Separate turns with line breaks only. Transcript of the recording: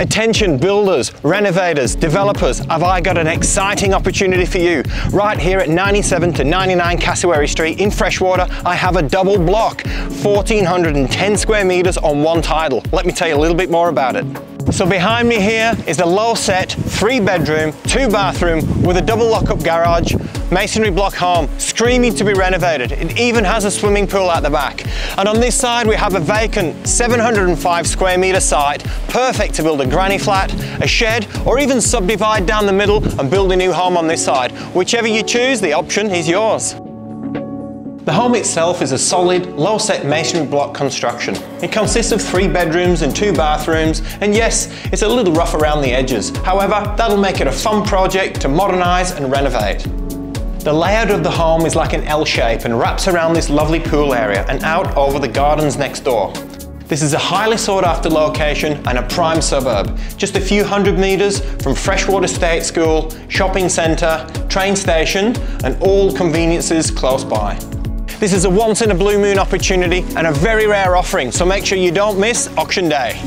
Attention builders, renovators, developers, have I got an exciting opportunity for you. Right here at 97 to 99 Cassowary Street in Freshwater, I have a double block, 1410 square meters on one title. Let me tell you a little bit more about it. So behind me here is a low set, three bedroom, two bathroom with a double lock-up garage, masonry block home, screaming to be renovated. It even has a swimming pool at the back. And on this side we have a vacant 705 square metre site, perfect to build a granny flat, a shed, or even subdivide down the middle and build a new home on this side. Whichever you choose, the option is yours. The home itself is a solid, low-set masonry block construction. It consists of three bedrooms and two bathrooms, and yes, it's a little rough around the edges. However, that'll make it a fun project to modernise and renovate. The layout of the home is like an L shape and wraps around this lovely pool area and out over the gardens next door. This is a highly sought after location and a prime suburb, just a few hundred metres from Freshwater State School, shopping centre, train station and all conveniences close by. This is a once in a blue moon opportunity and a very rare offering, so make sure you don't miss auction day.